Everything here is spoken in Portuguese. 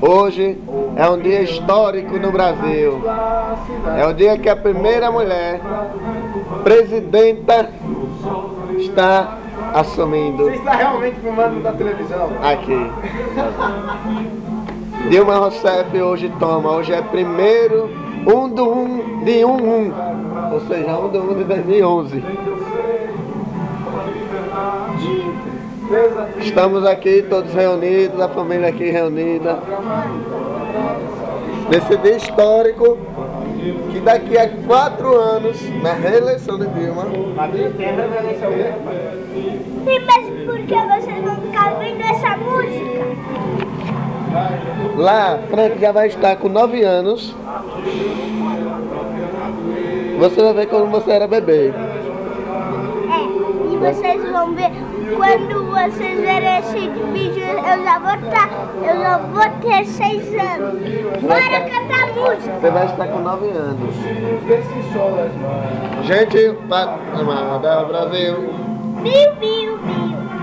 Hoje é um dia histórico no Brasil. É o dia que a primeira mulher presidenta está assumindo Você está realmente filmando da televisão? aqui. Dilma Rousseff hoje toma, hoje é primeiro 1 do 1 de 1 1, ou seja, 1 do 1 de 2011. Estamos aqui todos reunidos, a família aqui reunida. Nesse dia histórico, que daqui a quatro anos, na reeleição de Dilma, E mas por que vocês vão ficar ouvindo essa música? lá, Frank já vai estar com nove anos. Você vai ver quando você era bebê. Vocês vão ver quando vocês verem esse vídeo, eu já vou estar, eu já vou ter seis anos. Bora cantar música. Você vai estar com nove anos. Gente, amada Brasil. Biu, biu, biu.